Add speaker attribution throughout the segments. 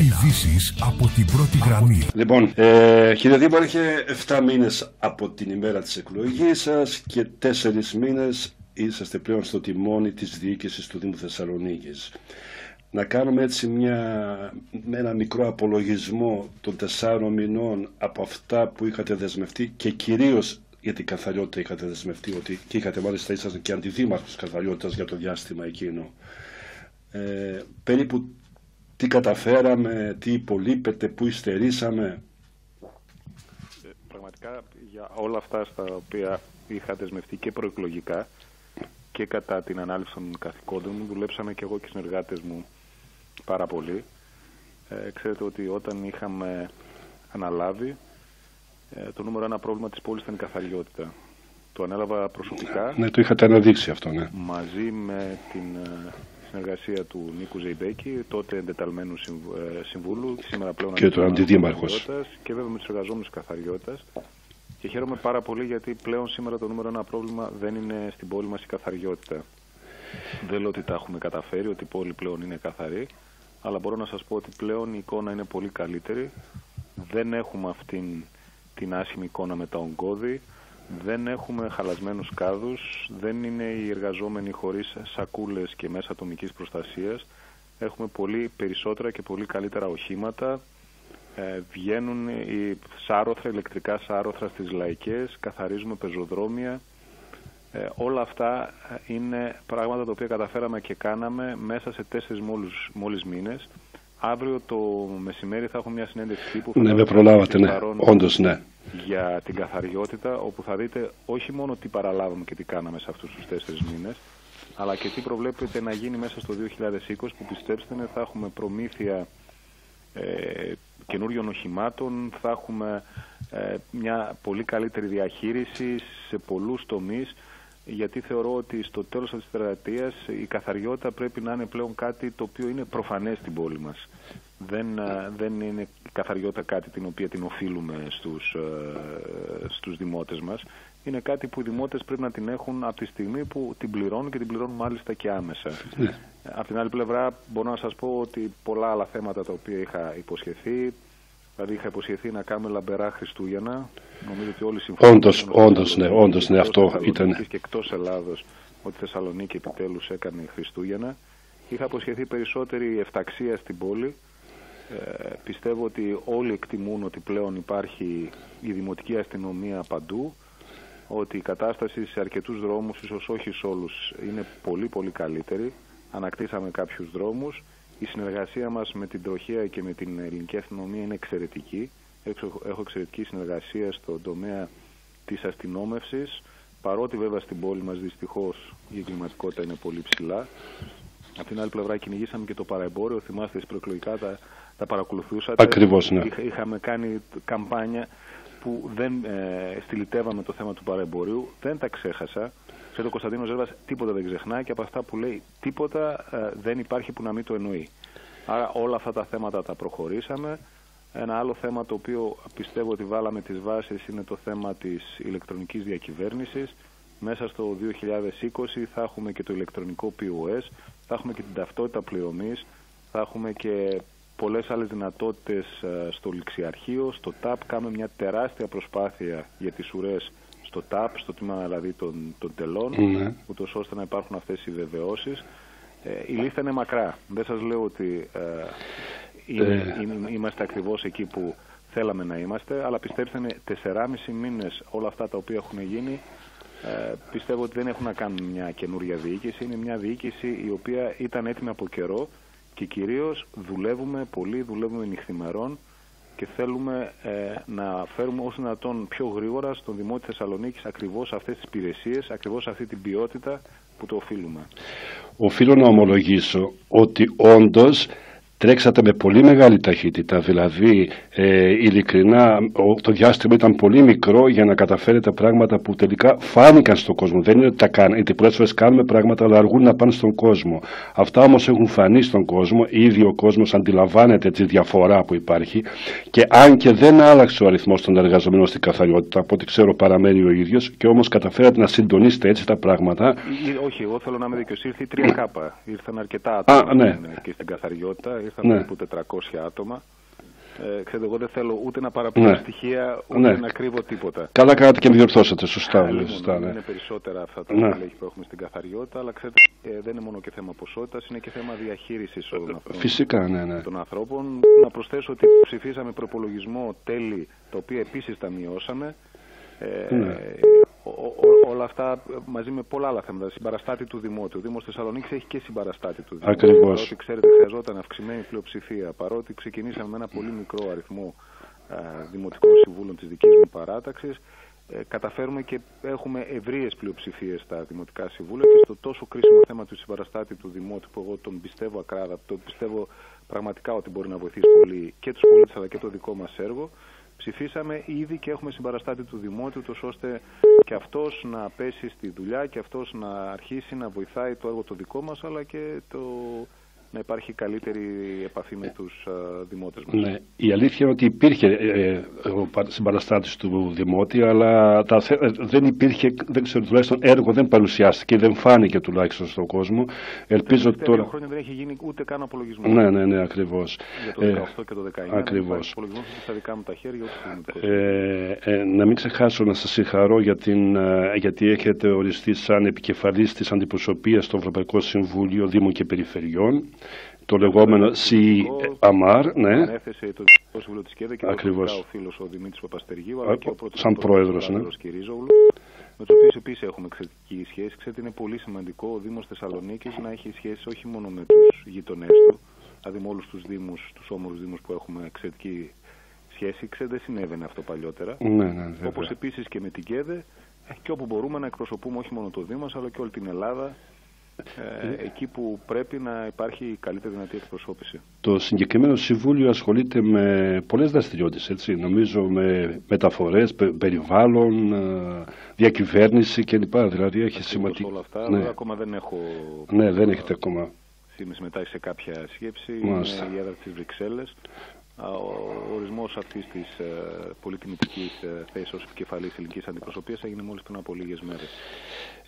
Speaker 1: Ειδήσεις από την πρώτη γραμμή.
Speaker 2: Λοιπόν, ε, κύριε Δήμαρχε, είχε 7 μήνες από την ημέρα της εκλογής σας και 4 μήνες είσαστε πλέον στο τιμόνι της διοίκησης του Δήμου Θεσσαλονίκης. Να κάνουμε έτσι μια, ένα μικρό απολογισμό των τεσσάρων μηνών από αυτά που είχατε δεσμευτεί και κυρίως για την καθαριότητα είχατε δεσμευτεί ότι και είχατε μάλιστα ήσασταν και αντιδήμαρχος καθαριότητας για το διάστημα εκείνο. Ε, περίπου τι καταφέραμε, τι υπολείπεται, πού υστερήσαμε.
Speaker 3: Ε, πραγματικά για όλα αυτά στα οποία είχα δεσμευτεί και προεκλογικά και κατά την ανάλυση των καθηκόντων μου δουλέψαμε και εγώ και οι συνεργάτες μου πάρα πολύ. Ε, ξέρετε ότι όταν είχαμε αναλάβει ε, το νούμερο ένα πρόβλημα της πόλης ήταν η καθαριότητα. Το ανέλαβα προσωπικά.
Speaker 2: Ναι, το είχατε αναδείξει αυτό, ναι.
Speaker 3: Μαζί με την ε, συνεργασία του Νίκου Ζεϊμπέκη, τότε εντεταλμένου ε, συμβούλου, σήμερα πλέον
Speaker 2: και του αντιδήμαρχος.
Speaker 3: Και βέβαια με τους εργαζόμενους καθαριότητας. Και χαίρομαι πάρα πολύ γιατί πλέον σήμερα το νούμερο ένα πρόβλημα δεν είναι στην πόλη μας η καθαριότητα. Δεν λέω ότι τα έχουμε καταφέρει, ότι η πόλη πλέον είναι καθαρή, αλλά μπορώ να σας πω ότι πλέον η εικόνα είναι πολύ καλύτερη. Δεν έχουμε αυτήν την άσχημη εικόνα με τα ογκώδη, δεν έχουμε χαλασμένους κάδους, δεν είναι οι εργαζόμενοι χωρίς σακούλες και μέσα ατομικής προστασίας. Έχουμε πολύ περισσότερα και πολύ καλύτερα οχήματα. Ε, βγαίνουν οι σάρωθρα, ηλεκτρικά σάρωθρα στις λαϊκές, καθαρίζουμε πεζοδρόμια. Ε, όλα αυτά είναι πράγματα τα οποία καταφέραμε και κάναμε μέσα σε τέσσερις μόλις, μόλις μήνες. Αύριο το μεσημέρι θα έχω μια συνέντευξη που
Speaker 2: ναι, με προλάβατε, ναι. Όντως, ναι.
Speaker 3: Για την καθαριότητα, όπου θα δείτε όχι μόνο τι παραλάβαμε και τι κάναμε σε αυτούς τους τέσσερις μήνες, αλλά και τι προβλέπεται να γίνει μέσα στο 2020, που πιστέψτε με θα έχουμε προμήθεια ε, καινούριων οχημάτων, θα έχουμε ε, μια πολύ καλύτερη διαχείριση σε πολλούς τομείς, γιατί θεωρώ ότι στο τέλος της τερατείας η καθαριότητα πρέπει να είναι πλέον κάτι το οποίο είναι προφανές στην πόλη μας. Δεν, ε, δεν είναι η καθαριότητα κάτι την οποία την οφείλουμε στους, ε, στους δημότες μας. Είναι κάτι που οι δημότες πρέπει να την έχουν από τη στιγμή που την πληρώνουν και την πληρώνουν μάλιστα και άμεσα. Ναι. Από την άλλη πλευρά μπορώ να σας πω ότι πολλά άλλα θέματα τα οποία είχα υποσχεθεί, Δηλαδή είχα υποσχεθεί να κάνουμε λαμπερά Χριστούγεννα. Νομίζω ότι όλοι συμφωνούν.
Speaker 2: Όντως, όντως, ναι, όντως, ναι, αυτό ήταν.
Speaker 3: Και εκτός Ελλάδος, ότι η Θεσσαλονίκη επιτέλους έκανε Χριστούγεννα. Είχα υποσχεθεί περισσότερη εφταξία στην πόλη. Ε, πιστεύω ότι όλοι εκτιμούν ότι πλέον υπάρχει η δημοτική αστυνομία παντού, ότι η κατάσταση σε αρκετούς δρόμους, ίσως όχι σε όλους, είναι πολύ πολύ καλύτερη. Ανακτήσαμε κάποιους δρόμους η συνεργασία μας με την τροχία και με την ελληνική αστυνομία είναι εξαιρετική. Έχω εξαιρετική συνεργασία στον τομέα της αστυνόμευσης, παρότι βέβαια στην πόλη μας δυστυχώς η εγκληματικότητα είναι πολύ ψηλά. Από την άλλη πλευρά κυνηγήσαμε και το παραεμπόριο, θυμάστε προεκλογικά τα, τα παρακολουθούσατε.
Speaker 2: Ακριβώς, ναι.
Speaker 3: Είχαμε κάνει καμπάνια που δεν ε, στυλιτεύαμε το θέμα του παραεμπορίου, δεν τα ξέχασα. Ξέρετε, ο Κωνσταντίνο Ζέρβας τίποτα δεν ξεχνά και από αυτά που λέει τίποτα ε, δεν υπάρχει που να μην το εννοεί. Άρα όλα αυτά τα θέματα τα προχωρήσαμε. Ένα άλλο θέμα το οποίο πιστεύω ότι βάλαμε τις βάσεις είναι το θέμα της ηλεκτρονικής διακυβέρνησης. Μέσα στο 2020 θα έχουμε και το ηλεκτρονικό POS, θα έχουμε και την ταυτότητα πληρωμής, θα έχουμε και πολλές άλλες δυνατότητες ε, στο ληξιαρχείο, στο TAP. Κάνουμε μια τεράστια προσπάθεια για τις ουρές στο ΤΑΠ, στο τμήμα δηλαδή των, των τελών, ναι. ούτως ώστε να υπάρχουν αυτές οι βεβαιώσεις. Ε, η λίστα είναι μακρά. Δεν σας λέω ότι ε, είναι, ε. είμαστε ακριβώς εκεί που θέλαμε να είμαστε, αλλά πιστέψτε είναι 4,5 μήνες όλα αυτά τα οποία έχουν γίνει ε, πιστεύω ότι δεν έχουν να κάνουν μια καινούρια διοίκηση. Είναι μια διοίκηση η οποία ήταν έτοιμη από καιρό και κυρίως δουλεύουμε πολύ, δουλεύουμε νυχθημερών και θέλουμε ε, να φέρουμε όσο δυνατόν πιο γρήγορα στον Δημότη Θεσσαλονίκης ακριβώς αυτές τις υπηρεσίες, ακριβώς αυτή την ποιότητα που το οφείλουμε.
Speaker 2: Οφείλω να ομολογήσω ότι όντως τρέξατε με πολύ μεγάλη ταχύτητα, δηλαδή ε, ειλικρινά το διάστημα ήταν πολύ μικρό για να καταφέρετε πράγματα που τελικά φάνηκαν στον κόσμο. Δεν είναι ότι τα κάνετε, γιατί πολλές φορές κάνουμε πράγματα αλλά αργούν να πάνε στον κόσμο. Αυτά όμως έχουν φανεί στον κόσμο, ήδη ο κόσμος αντιλαμβάνεται τη διαφορά που υπάρχει και αν και δεν άλλαξε ο αριθμός των εργαζομένων στην καθαριότητα, από ό,τι ξέρω παραμένει ο ίδιος και όμως καταφέρατε να συντονίσετε έτσι τα πράγματα.
Speaker 3: όχι, εγώ θέλω να είμαι δίκαιος, ήρθε η 3K, ήρθαν αρκετά άτομα ναι. και στην καθαριότητα, ήρθαν
Speaker 2: Ναι.
Speaker 3: περίπου 400 άτομα. Ε, ξέρετε, εγώ δεν θέλω ούτε να παραπάνω
Speaker 2: Ναι.
Speaker 3: στοιχεία, ούτε
Speaker 2: Ναι.
Speaker 3: να κρύβω τίποτα.
Speaker 2: Καλά κάνατε και με διορθώσατε. Σωστά,
Speaker 3: Αλλήμον,
Speaker 2: σωστά, ναι.
Speaker 3: Είναι περισσότερα αυτά τα
Speaker 2: Ναι.
Speaker 3: στελέχη που έχουμε στην καθαριότητα, αλλά ξέρετε, ε, δεν είναι μόνο και θέμα ποσότητας, είναι και θέμα διαχείρισης όλων αυτών
Speaker 2: Φυσικά, ναι, ναι.
Speaker 3: των ανθρώπων. Να προσθέσω ότι ψηφίσαμε προπολογισμό τέλη, τα οποία επίσης τα μειώσαμε. Ε,
Speaker 2: Ναι.
Speaker 3: Ο- ο- όλα αυτά ε, μαζί με πολλά άλλα θέματα. Συμπαραστάτη του Δημότου. Ο Δήμος Θεσσαλονίκης έχει και συμπαραστάτη του Δημότου.
Speaker 2: Ακριβώς.
Speaker 3: Παρότι ξέρετε χρειαζόταν αυξημένη πλειοψηφία, παρότι ξεκινήσαμε με ένα πολύ μικρό αριθμό α, δημοτικών συμβούλων της δικής μου παράταξης, ε, καταφέρουμε και έχουμε ευρείες πλειοψηφίες στα δημοτικά συμβούλια και στο τόσο κρίσιμο θέμα του συμπαραστάτη του Δημότου που εγώ τον πιστεύω ακράδαντα, τον πιστεύω πραγματικά ότι μπορεί να βοηθήσει πολύ και τους πολίτες αλλά και το δικό μας έργο, ψηφίσαμε ήδη και έχουμε συμπαραστάτη του Δημότου τους ώστε και αυτός να πέσει στη δουλειά και αυτός να αρχίσει να βοηθάει το έργο το δικό μας αλλά και το, να υπάρχει καλύτερη επαφή με τους α, δημότες μας.
Speaker 2: Ναι, η αλήθεια είναι ότι υπήρχε ε, ο πα- συμπαραστάτης του Δημότη, αλλά τα, θε- ε, δεν υπήρχε, δεν ξέρω, τουλάχιστον έργο δεν παρουσιάστηκε, δεν φάνηκε τουλάχιστον στον κόσμο. Ελπίζω
Speaker 3: Τα τελευταία δύο
Speaker 2: τώρα...
Speaker 3: χρόνια δεν έχει γίνει ούτε καν απολογισμός.
Speaker 2: Ναι, ναι, ναι, ακριβώς.
Speaker 3: Για το
Speaker 2: Ε,
Speaker 3: 18 και το 19
Speaker 2: ακριβώς.
Speaker 3: Απολογισμός στα δικά μου τα χέρια ούτε στο δημοτικό.
Speaker 2: Ε, ε, να μην ξεχάσω να σας συγχαρώ για την, ε, γιατί έχετε οριστεί σαν επικεφαλής της αντιπροσωπείας στο Ευρωπαϊκό Συμβούλιο Δήμων και Περιφερειών, το λεγόμενο CAMAR, ναι.
Speaker 3: Ανέθεσε το Δημοτικό Συμβούλιο της ΚΕΔΕ και
Speaker 2: Ακριβώς.
Speaker 3: προσωπικά ο φίλο ο Δημήτρη Παπαστεργίου,
Speaker 2: Α,
Speaker 3: αλλά και ο πρώτος
Speaker 2: σαν
Speaker 3: αντιπρόεδρος,
Speaker 2: πρόεδρος,
Speaker 3: ο
Speaker 2: ναι.
Speaker 3: Λάζαρος Κυρίζογλου, με τους οποίους επίσης έχουμε εξαιρετική σχέση. Ξέρετε, είναι πολύ σημαντικό ο Δήμος Θεσσαλονίκης να έχει σχέση όχι μόνο με τους γειτονές του, δηλαδή με όλους τους Δήμους, τους όμορους Δήμους που έχουμε εξαιρετική σχέση. Ξέρετε, δεν συνέβαινε αυτό παλιότερα.
Speaker 2: Ναι, ναι, βέβαια.
Speaker 3: Όπως επίσης και με την ΚΕΔΕ ε, και όπου μπορούμε να εκπροσωπούμε όχι μόνο το Δήμο μας, αλλά και όλη την Ελλάδα. Ε, εκεί που πρέπει να υπάρχει η καλύτερη δυνατή εκπροσώπηση.
Speaker 2: Το συγκεκριμένο συμβούλιο ασχολείται με πολλές δραστηριότητες, έτσι. Νομίζω με μεταφορές, πε- περιβάλλον, ε, διακυβέρνηση κλπ. Δηλαδή έχει
Speaker 3: Ακριβώς
Speaker 2: σημαντική...
Speaker 3: όλα αυτά.
Speaker 2: Ναι.
Speaker 3: αλλά Ακόμα δεν έχω
Speaker 2: ναι, δεν έχετε ακόμα.
Speaker 3: συμμετάσχει σε κάποια σκέψη.
Speaker 2: Μάλιστα.
Speaker 3: Είναι η έδρα της Βρυξέλλες. Α, Ο ορισμός αυτής της ε, πολύ τιμητικής ε, θέσης ως επικεφαλής ελληνικής αντιπροσωπείας έγινε μόλις πριν από λίγες μέρες.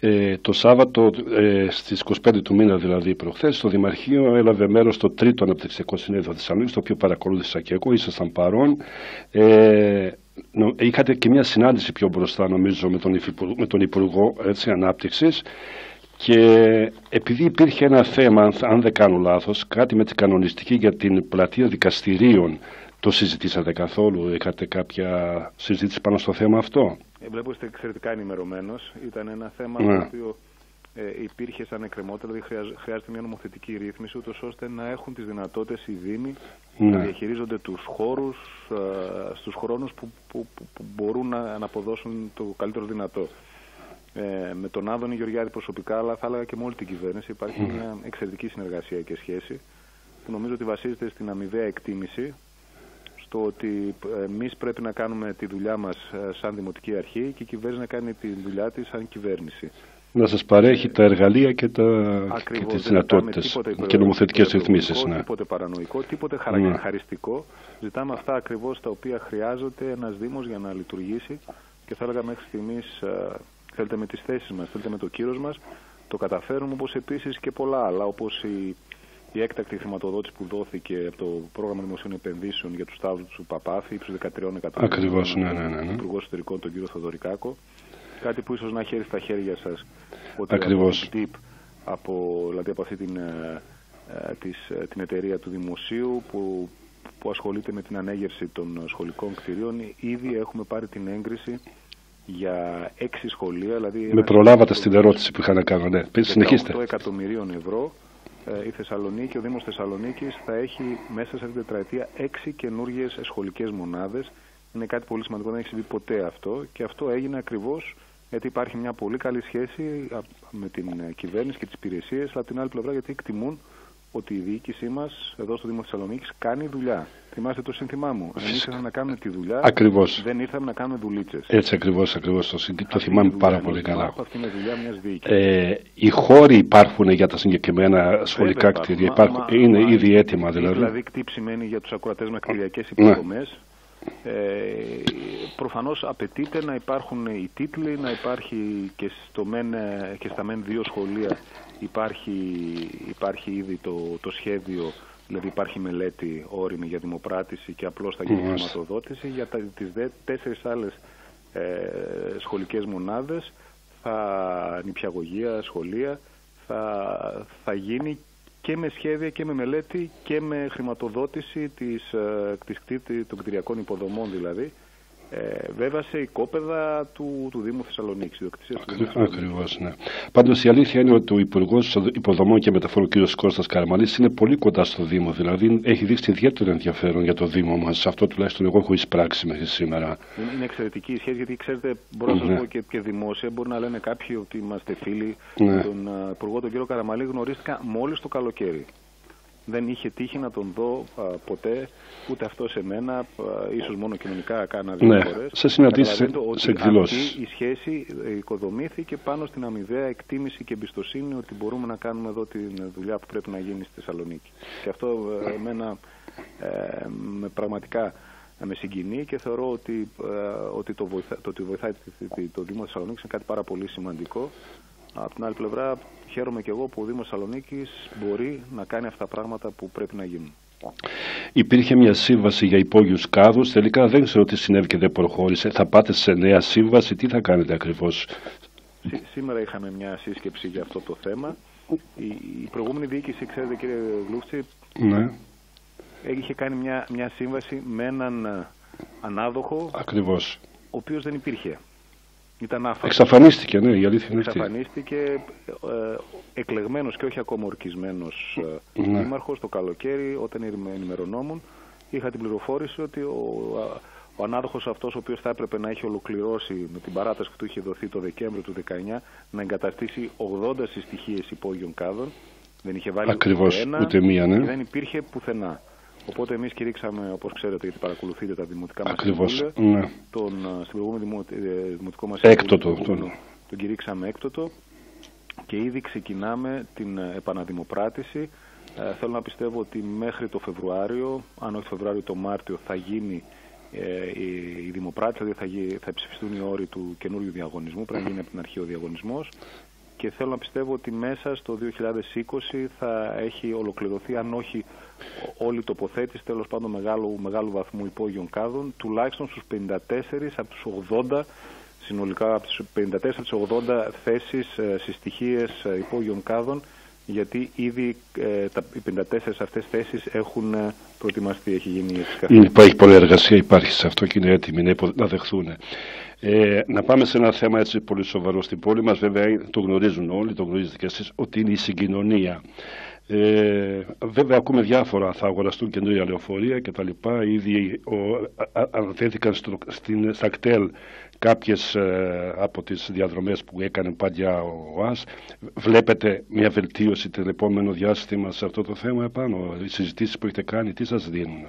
Speaker 2: Ε, το Σάββατο ε, στις 25 του μήνα δηλαδή προχθές στο Δημαρχείο έλαβε μέρος στο τρίτο αναπτυξιακό συνέδριο Θεσσαλονίκης το οποίο παρακολούθησα και εγώ, ήσασταν παρόν. Ε, νο- είχατε και μια συνάντηση πιο μπροστά νομίζω με τον, Υφυπουργό, με τον Υπουργό έτσι, Ανάπτυξης και επειδή υπήρχε ένα θέμα, αν, αν δεν κάνω λάθος, κάτι με την κανονιστική για την πλατεία δικαστηρίων το συζητήσατε καθόλου, είχατε κάποια συζήτηση πάνω στο θέμα αυτό;
Speaker 3: Ε, βλέπω είστε εξαιρετικά ενημερωμένος. Ήταν ένα θέμα
Speaker 2: Ναι.
Speaker 3: το οποίο ε, υπήρχε σαν εκκρεμότητα, δηλαδή χρειάζ- χρειάζεται μια νομοθετική ρύθμιση, ούτως ώστε να έχουν τις δυνατότητες οι Δήμοι να
Speaker 2: Ναι.
Speaker 3: διαχειρίζονται τους χώρους ε, στους χρόνους που, που, που, που μπορούν να, να αποδώσουν το καλύτερο δυνατό. Ε, με τον Άδωνη Γεωργιάδη προσωπικά, αλλά θα έλεγα και με όλη την κυβέρνηση, υπάρχει μια εξαιρετική συνεργασία και σχέση που νομίζω ότι βασίζεται στην αμοιβαία εκτίμηση στο ότι εμείς πρέπει να κάνουμε τη δουλειά μας σαν δημοτική αρχή και η κυβέρνηση να κάνει τη δουλειά της σαν κυβερνηση
Speaker 2: Να σας παρέχει τα εργαλεία και, τα, και
Speaker 3: Ακριβώς,
Speaker 2: τις
Speaker 3: δεν ζητάμε
Speaker 2: δυνατότητες
Speaker 3: τίποτε
Speaker 2: και
Speaker 3: υπερβολικό,
Speaker 2: νομοθετικές
Speaker 3: υπερβολικό,
Speaker 2: ρυθμίσεις. Ναι.
Speaker 3: Τίποτε παρανοϊκό, τίποτε χαρα...
Speaker 2: Ναι.
Speaker 3: χαριστικό. Ζητάμε αυτά ακριβώς τα οποία χρειάζεται ένας Δήμος για να λειτουργήσει και θα έλεγα μέχρι στιγμής ε, θέλετε με τις θέσεις μας, θέλετε με το κύρος μας, το καταφέρουμε όπως επίσης και πολλά άλλα, όπως η, η έκτακτη χρηματοδότηση που δόθηκε από το πρόγραμμα δημοσίων επενδύσεων για τους τάβλους του Παπάθη, ύψους 13 εκατομμύρια.
Speaker 2: Ακριβώς, ναι, ναι, ναι, ναι.
Speaker 3: Υπουργός Εσωτερικών, τον κύριο Θοδωρικάκο. Κάτι που ίσως να χαίρει στα χέρια σας. Ότι
Speaker 2: Ακριβώς.
Speaker 3: Από, την TIP, από, δηλαδή από αυτή την, ε, ε, της, ε, την εταιρεία του Δημοσίου που, που ασχολείται με την ανέγερση των σχολικών κτηρίων, ήδη έχουμε πάρει την έγκριση για έξι σχολεία. Δηλαδή
Speaker 2: Με
Speaker 3: ένα
Speaker 2: προλάβατε
Speaker 3: σχολείο
Speaker 2: στην ερώτηση που είχα να κάνω. Ναι. Πείτε, συνεχίστε.
Speaker 3: 18 εκατομμυρίων ευρώ ε, η Θεσσαλονίκη, ο Δήμος Θεσσαλονίκης θα έχει μέσα σε αυτή την τετραετία έξι καινούργιες σχολικές μονάδες. Είναι κάτι πολύ σημαντικό, δεν έχει συμβεί ποτέ αυτό και αυτό έγινε ακριβώς γιατί υπάρχει μια πολύ καλή σχέση α, με την ε, κυβέρνηση και τις υπηρεσίες, αλλά από την άλλη πλευρά γιατί εκτιμούν ότι η διοίκησή μας εδώ στο Δήμο Θεσσαλονίκης κάνει δουλειά. Θυμάστε το σύνθημά μου. Εμείς ήρθαμε να κάνουμε τη δουλειά,
Speaker 2: Ακριβώς.
Speaker 3: δεν ήρθαμε να κάνουμε δουλίτσες.
Speaker 2: Έτσι ακριβώς, ακριβώς. Το, συν- το
Speaker 3: Αυτή
Speaker 2: θυμάμαι
Speaker 3: είναι η δουλειά
Speaker 2: πάρα
Speaker 3: ενός
Speaker 2: πολύ καλά.
Speaker 3: δημάρχου, Αυτή είναι η δουλειά μιας διοίκησης.
Speaker 2: Ε, οι χώροι υπάρχουν για τα συγκεκριμένα σχολικά
Speaker 3: Βέβαια
Speaker 2: κτίρια.
Speaker 3: Μα-
Speaker 2: Υπάρχουν,
Speaker 3: μα-
Speaker 2: είναι
Speaker 3: μα-
Speaker 2: ήδη έτοιμα
Speaker 3: τι
Speaker 2: δηλαδή.
Speaker 3: Δηλαδή κτύπ σημαίνει για τους ακροατές με κτηριακές
Speaker 2: Ναι.
Speaker 3: Υποδομές. Ε, προφανώς απαιτείται να υπάρχουν οι τίτλοι, να υπάρχει και, στο μεν, ε, και στα μεν δύο σχολεία υπάρχει, υπάρχει ήδη το, το σχέδιο Δηλαδή υπάρχει μελέτη όριμη για δημοπράτηση και απλώς θα γίνει χρηματοδότηση. Για τα, τις δε, τέσσερις άλλες ε, σχολικές μονάδες, θα, νηπιαγωγεία, σχολεία, θα, θα γίνει και με σχέδια και με μελέτη και με χρηματοδότηση της, ε, της, των κτηριακών υποδομών δηλαδή ε, βέβαια σε οικόπεδα του, του Δήμου Θεσσαλονίκης.
Speaker 2: Ακριβώς, ναι. Πάντως η αλήθεια είναι ότι ο Υπουργός Υποδομών και Μεταφορών κ. Κώστας Καραμαλής είναι πολύ κοντά στο Δήμο. Δηλαδή έχει δείξει ιδιαίτερο ενδιαφέρον για το Δήμο μας. Αυτό τουλάχιστον εγώ έχω εισπράξει μέχρι σήμερα.
Speaker 3: Είναι, είναι εξαιρετική η σχέση γιατί ξέρετε, μπορώ να σας ναι. πω και, και δημόσια, μπορεί να λένε κάποιοι ότι είμαστε φίλοι. Ναι. Τον uh, Υπουργό τον κ. Καραμαλή γνωρίστηκα μόλις το καλοκαίρι δεν είχε τύχει να τον δω ποτέ, ούτε αυτό σε μένα, ίσως μόνο κοινωνικά κάνα δύο
Speaker 2: ναι, φορές. σε συναντήσεις, σε, σε
Speaker 3: η σχέση ε, οικοδομήθηκε πάνω στην αμοιβαία εκτίμηση και εμπιστοσύνη ότι μπορούμε να κάνουμε εδώ τη δουλειά που πρέπει να γίνει στη Θεσσαλονίκη. Και αυτό ε, εμένα ε, με πραγματικά με συγκινεί και θεωρώ ότι, ότι το, βοηθά, το ότι βοηθάει το Δήμο Θεσσαλονίκης είναι κάτι πάρα πολύ σημαντικό. Από την άλλη πλευρά χαίρομαι και εγώ που ο Δήμος Σαλονίκης μπορεί να κάνει αυτά τα πράγματα που πρέπει να γίνουν.
Speaker 2: Υπήρχε μια σύμβαση για υπόγειους κάδους, τελικά δεν ξέρω τι συνέβη και δεν προχώρησε. Θα πάτε σε νέα σύμβαση, τι θα κάνετε ακριβώς;
Speaker 3: σήμερα είχαμε μια σύσκεψη για αυτό το θέμα. Η, η προηγούμενη διοίκηση, ξέρετε κύριε Γλούφτσι, ναι. είχε κάνει μια, μια σύμβαση με έναν ε, ανάδοχο,
Speaker 2: Ακριβώς.
Speaker 3: ο οποίος δεν υπήρχε. Ήταν άφαντος.
Speaker 2: Εξαφανίστηκε, ναι, η αλήθεια είναι
Speaker 3: Εξαφανίστηκε ε, εκλεγμένος και όχι ακόμα ορκισμένος ε, ναι. δήμαρχος το καλοκαίρι όταν ενημερωνόμουν. Είχα την πληροφόρηση ότι ο, ο ανάδοχος αυτός ο οποίος θα έπρεπε να έχει ολοκληρώσει με την παράταση που του είχε δοθεί το Δεκέμβριο του 19 να εγκαταστήσει 80 συστοιχίες υπόγειων κάδων. Δεν είχε βάλει
Speaker 2: Ακριβώς, ούτε, ένα, ούτε μία, ναι.
Speaker 3: και δεν υπήρχε πουθενά. Οπότε εμείς κηρύξαμε, όπως ξέρετε, γιατί παρακολουθείτε τα δημοτικά μας
Speaker 2: Ακριβώς, ναι.
Speaker 3: τον, στην προηγούμενη δημο, ε, δημοτικό μας
Speaker 2: έκτοτο, τον...
Speaker 3: τον, τον κηρύξαμε έκτοτο και ήδη ξεκινάμε την ε, επαναδημοπράτηση. Ε, θέλω να πιστεύω ότι μέχρι το Φεβρουάριο, αν όχι το Φεβρουάριο το Μάρτιο, θα γίνει ε, η, η δημοπράτηση, δηλαδή θα, θα ψηφιστούν οι όροι του καινούριου διαγωνισμού, πρέπει να γίνει από την αρχή ο διαγωνισμός και θέλω να πιστεύω ότι μέσα στο 2020 θα έχει ολοκληρωθεί, αν όχι όλη η τοποθέτηση, τέλος πάντων μεγάλου, μεγάλου βαθμού υπόγειων κάδων, τουλάχιστον στους 54 από τους 80 συνολικά από τις 54 80 θέσεις ε, συστοιχίες ε, υπόγειων κάδων γιατί ήδη ε, τα, οι 54 αυτές θέσεις έχουν ε, προετοιμαστεί, έχει γίνει η
Speaker 2: Υπάρχει πολλή εργασία, υπάρχει σε αυτό και είναι έτοιμοι να δεχθούν. Ε, να πάμε σε ένα θέμα έτσι πολύ σοβαρό στην πόλη μας, βέβαια το γνωρίζουν όλοι, το γνωρίζετε και εσείς, ότι είναι η συγκοινωνία. Ε, βέβαια ακούμε διάφορα, θα αγοραστούν καινούργια λεωφορεία και τα λοιπά. Ήδη αναθέθηκαν στο, στην, στα κτέλ κάποιες ε, από τις διαδρομές που έκανε παλιά ο ΟΑΣ. Βλέπετε μια βελτίωση το επόμενο διάστημα σε αυτό το θέμα επάνω. Οι συζητήσεις που έχετε κάνει, τι σας δίνουν;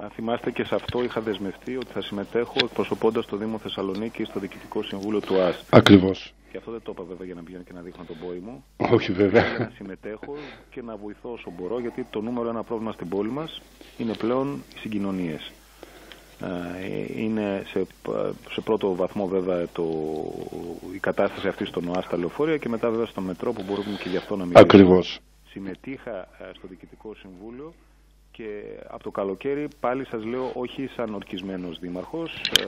Speaker 3: Αν θυμάστε και σε αυτό είχα δεσμευτεί ότι θα συμμετέχω εκπροσωπώντας το Δήμο Θεσσαλονίκη στο Διοικητικό Συμβούλιο του ΑΣ.
Speaker 2: Ακριβώς.
Speaker 3: Και αυτό δεν το είπα βέβαια για να πηγαίνω και να δείχνω τον πόη μου.
Speaker 2: Όχι βέβαια.
Speaker 3: να συμμετέχω και να βοηθώ όσο μπορώ γιατί το νούμερο ένα πρόβλημα στην πόλη μας είναι πλέον οι συγκοινωνίες. Ε, είναι σε, σε πρώτο βαθμό βέβαια το, η κατάσταση αυτή στον ΟΑΣ στα λεωφορεία και μετά βέβαια στο μετρό που μπορούμε και γι' αυτό να μιλήσουμε.
Speaker 2: Ακριβώς.
Speaker 3: Συμμετείχα ε, στο Διοικητικό Συμβούλιο και από το καλοκαίρι πάλι σας λέω όχι σαν ορκισμένος δήμαρχος, ε,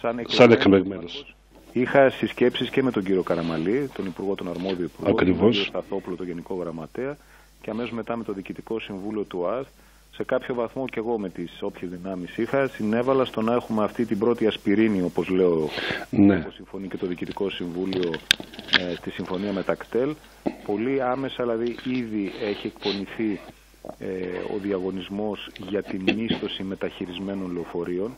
Speaker 3: σαν εκλεγμένος. Είχα συσκέψεις και με τον κύριο Καραμαλή, τον Υπουργό των Αρμόδιων Υπουργών, τον κύριο Σταθόπουλο, τον Γενικό Γραμματέα και αμέσως μετά με το Διοικητικό Συμβούλιο του ΑΣ σε κάποιο βαθμό και εγώ με τις όποιες δυνάμεις είχα, συνέβαλα στο να έχουμε αυτή την πρώτη ασπιρίνη, όπως λέω, ναι. όπως συμφωνεί και το Διοικητικό Συμβούλιο ε, στη συμφωνία με τα ΚΤΕΛ. Πολύ άμεσα, δηλαδή, ήδη έχει εκπονηθεί ε, ο διαγωνισμός για την μίσθωση μεταχειρισμένων λεωφορείων,